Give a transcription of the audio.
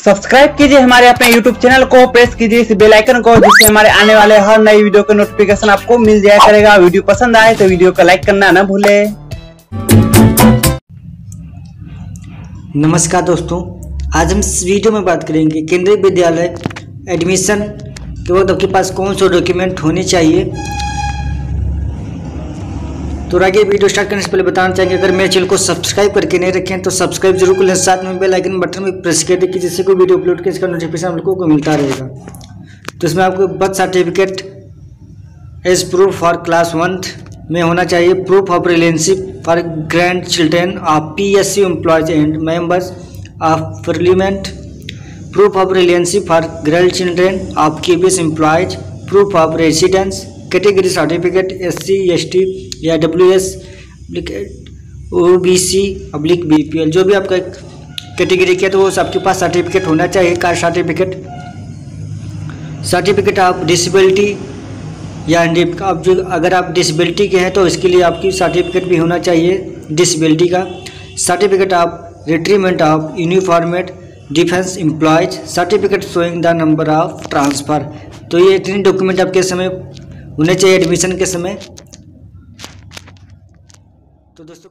Subscribe कीजिए हमारे अपने यूट्यूब चैनल को प्रेस कीजिए इस बेल आइकन को, जिससे हमारे आने वाले हर नई वीडियो का नोटिफिकेशन आपको मिल जाया करेगा। वीडियो पसंद आए तो वीडियो को लाइक करना न भूले। नमस्कार दोस्तों, आज हम इस वीडियो में बात करेंगे केंद्रीय विद्यालय एडमिशन के वक्त आपके पास कौन सा डॉक्यूमेंट होने चाहिए? तो आगे वीडियो स्टार्ट करने से पहले बताना चाहेंगे, अगर मेरे चैनल को सब्सक्राइब करके नहीं रखें तो सब्सक्राइब ज़रूर कर लें। साथ में बेल आइकन बटन में प्रेस कर दें कि जिससे कोई वीडियो अपलोड के इसका नोटिफिकेशन आप लोगों को मिलता रहेगा। तो इसमें आपको birth certificate age proof for class one में होना चाहिए। Proof of relationship for grand children of P S C employees and members of parliament proof of relationship for grand children of K B S employees proof of residence category certificate S C S T या W S O B C oblique B P L जो भी आपका category के तो वो आपके पास certificate होना चाहिए कार सर्टिफिकेट सर्टिफिकेट आप डिसेबिलिटी या आप जो, अगर आप डिसेबिलिटी के हैं तो इसके लिए आपकी सर्टिफिकेट भी होना चाहिए डिसेबिलिटी का। Certificate of retirement of uniformed defence employees certificate showing the number of transfer तो ये इतनी डॉक्यूमेंट आपके समय होने चाहिए एडमिशन के समय। तो दोस्तों